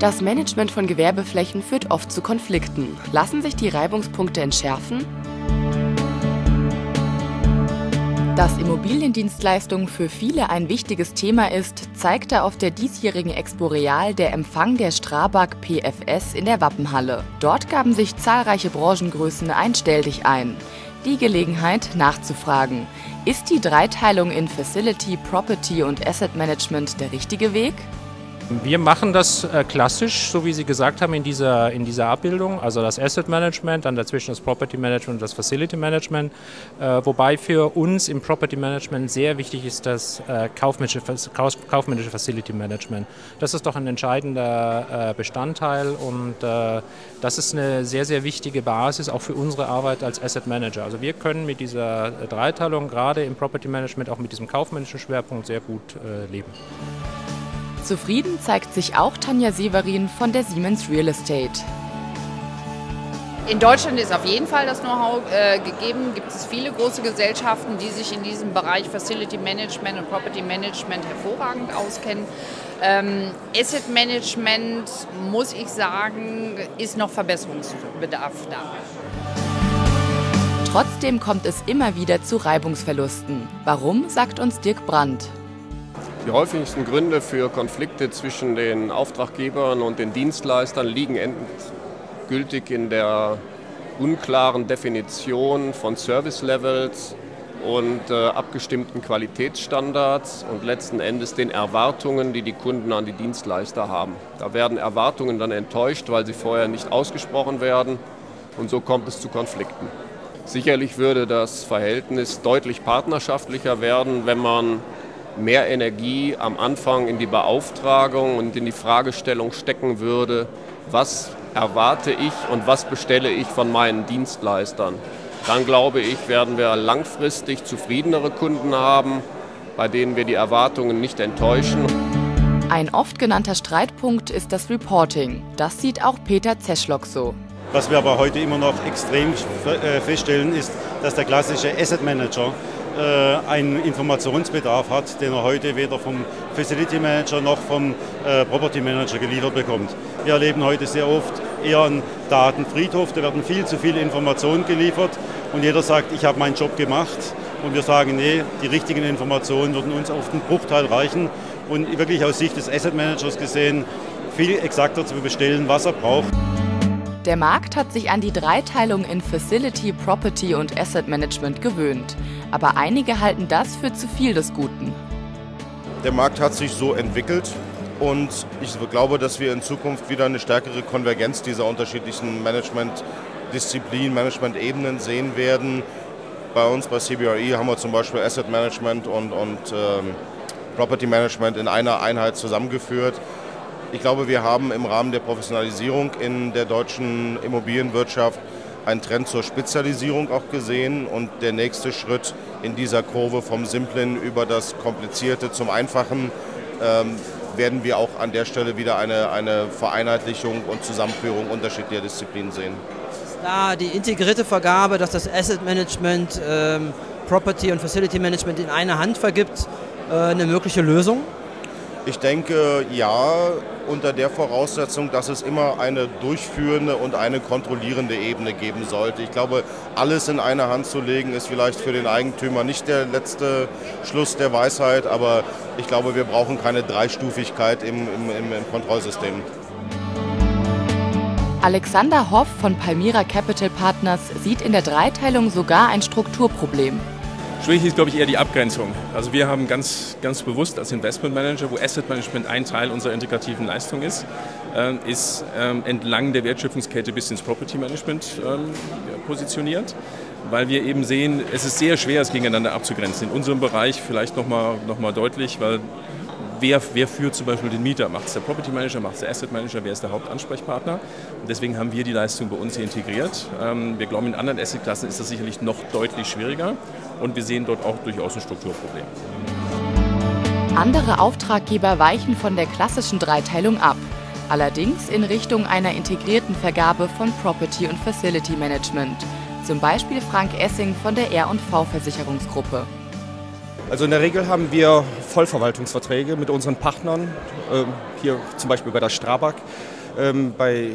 Das Management von Gewerbeflächen führt oft zu Konflikten. Lassen sich die Reibungspunkte entschärfen? Dass Immobiliendienstleistung für viele ein wichtiges Thema ist, zeigte auf der diesjährigen Expo Real der Empfang der Strabag PFS in der Wappenhalle. Dort gaben sich zahlreiche Branchengrößen einstellig ein. Die Gelegenheit nachzufragen, ist die Dreiteilung in Facility, Property und Asset Management der richtige Weg? Wir machen das äh, klassisch, so wie Sie gesagt haben, in dieser, in dieser Abbildung, also das Asset Management, dann dazwischen das Property Management und das Facility Management, äh, wobei für uns im Property Management sehr wichtig ist das äh, kaufmännische, kaufmännische Facility Management. Das ist doch ein entscheidender Bestandteil und das ist eine sehr, sehr wichtige Basis auch für unsere Arbeit als Asset Manager. Also wir können mit dieser Dreiteilung gerade im Property Management, auch mit diesem kaufmännischen Schwerpunkt sehr gut leben. Zufrieden zeigt sich auch Tanja Severin von der Siemens Real Estate. In Deutschland ist auf jeden Fall das Know-how äh, gegeben. Gibt es viele große Gesellschaften, die sich in diesem Bereich Facility Management und Property Management hervorragend auskennen. Ähm, Asset Management, muss ich sagen, ist noch Verbesserungsbedarf da. Trotzdem kommt es immer wieder zu Reibungsverlusten. Warum, sagt uns Dirk Brandt. Die häufigsten Gründe für Konflikte zwischen den Auftraggebern und den Dienstleistern liegen endgültig in der unklaren Definition von Service Levels und äh, abgestimmten Qualitätsstandards und letzten Endes den Erwartungen, die die Kunden an die Dienstleister haben. Da werden Erwartungen dann enttäuscht, weil sie vorher nicht ausgesprochen werden und so kommt es zu Konflikten. Sicherlich würde das Verhältnis deutlich partnerschaftlicher werden, wenn man mehr Energie am Anfang in die Beauftragung und in die Fragestellung stecken würde, was erwarte ich und was bestelle ich von meinen Dienstleistern. Dann glaube ich, werden wir langfristig zufriedenere Kunden haben, bei denen wir die Erwartungen nicht enttäuschen. Ein oft genannter Streitpunkt ist das Reporting. Das sieht auch Peter Zeschlock so. Was wir aber heute immer noch extrem äh, feststellen, ist, dass der klassische Asset Manager einen Informationsbedarf hat, den er heute weder vom Facility Manager noch vom äh, Property Manager geliefert bekommt. Wir erleben heute sehr oft eher einen Datenfriedhof, da werden viel zu viele Informationen geliefert und jeder sagt, ich habe meinen Job gemacht und wir sagen, nee, die richtigen Informationen würden uns auf den Bruchteil reichen und wirklich aus Sicht des Asset Managers gesehen viel exakter zu bestellen, was er braucht. Der Markt hat sich an die Dreiteilung in Facility, Property und Asset Management gewöhnt. Aber einige halten das für zu viel des Guten. Der Markt hat sich so entwickelt und ich glaube, dass wir in Zukunft wieder eine stärkere Konvergenz dieser unterschiedlichen Management-Disziplinen, Management-Ebenen sehen werden. Bei uns bei CBRE haben wir zum Beispiel Asset Management und, und ähm, Property Management in einer Einheit zusammengeführt. Ich glaube, wir haben im Rahmen der Professionalisierung in der deutschen Immobilienwirtschaft einen Trend zur Spezialisierung auch gesehen und der nächste Schritt in dieser Kurve vom Simplen über das Komplizierte zum Einfachen ähm, werden wir auch an der Stelle wieder eine, eine Vereinheitlichung und Zusammenführung unterschiedlicher Disziplinen sehen. Da die integrierte Vergabe, dass das Asset Management, ähm, Property und Facility Management in eine Hand vergibt, äh, eine mögliche Lösung? Ich denke, ja, unter der Voraussetzung, dass es immer eine durchführende und eine kontrollierende Ebene geben sollte. Ich glaube, alles in eine Hand zu legen, ist vielleicht für den Eigentümer nicht der letzte Schluss der Weisheit, aber ich glaube, wir brauchen keine Dreistufigkeit im, im, im Kontrollsystem. Alexander Hoff von Palmyra Capital Partners sieht in der Dreiteilung sogar ein Strukturproblem. Schwierig ist, glaube ich, eher die Abgrenzung. Also wir haben ganz, ganz bewusst als Investmentmanager, wo Asset Management ein Teil unserer integrativen Leistung ist, äh, ist ähm, entlang der Wertschöpfungskette bis ins Property Management ähm, positioniert, weil wir eben sehen, es ist sehr schwer, es gegeneinander abzugrenzen. In unserem Bereich vielleicht nochmal noch mal deutlich, weil wer, wer führt zum Beispiel den Mieter? Macht es der Property Manager, macht es der Asset Manager, wer ist der Hauptansprechpartner? Und deswegen haben wir die Leistung bei uns hier integriert. Ähm, wir glauben, in anderen Assetklassen ist das sicherlich noch deutlich schwieriger und wir sehen dort auch durchaus ein Strukturproblem. Andere Auftraggeber weichen von der klassischen Dreiteilung ab, allerdings in Richtung einer integrierten Vergabe von Property und Facility Management. Zum Beispiel Frank Essing von der R&V Versicherungsgruppe. Also in der Regel haben wir Vollverwaltungsverträge mit unseren Partnern, ähm, hier zum Beispiel bei der Strabag. Ähm, bei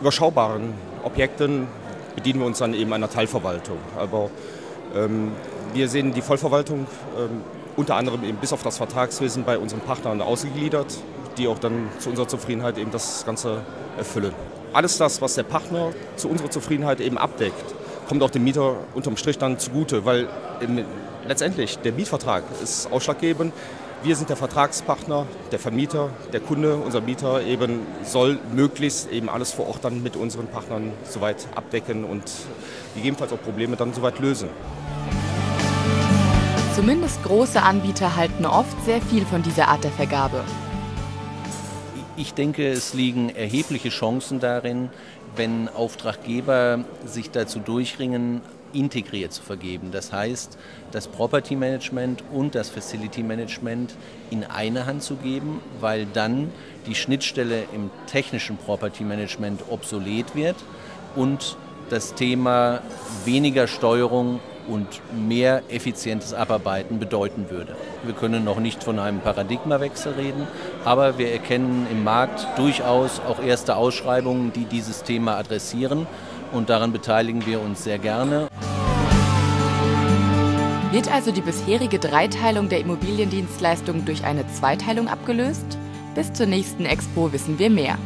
überschaubaren Objekten bedienen wir uns dann eben einer Teilverwaltung. Aber ähm, wir sehen die Vollverwaltung unter anderem eben bis auf das Vertragswesen bei unseren Partnern ausgegliedert, die auch dann zu unserer Zufriedenheit eben das Ganze erfüllen. Alles das, was der Partner zu unserer Zufriedenheit eben abdeckt, kommt auch dem Mieter unterm Strich dann zugute, weil letztendlich der Mietvertrag ist ausschlaggebend. Wir sind der Vertragspartner, der Vermieter, der Kunde, unser Mieter eben soll möglichst eben alles vor Ort dann mit unseren Partnern soweit abdecken und gegebenenfalls auch Probleme dann soweit lösen. Zumindest große Anbieter halten oft sehr viel von dieser Art der Vergabe. Ich denke, es liegen erhebliche Chancen darin, wenn Auftraggeber sich dazu durchringen, integriert zu vergeben. Das heißt, das Property Management und das Facility Management in eine Hand zu geben, weil dann die Schnittstelle im technischen Property Management obsolet wird und das Thema weniger Steuerung und mehr effizientes Abarbeiten bedeuten würde. Wir können noch nicht von einem Paradigmawechsel reden, aber wir erkennen im Markt durchaus auch erste Ausschreibungen, die dieses Thema adressieren und daran beteiligen wir uns sehr gerne. Wird also die bisherige Dreiteilung der Immobiliendienstleistungen durch eine Zweiteilung abgelöst? Bis zur nächsten Expo wissen wir mehr.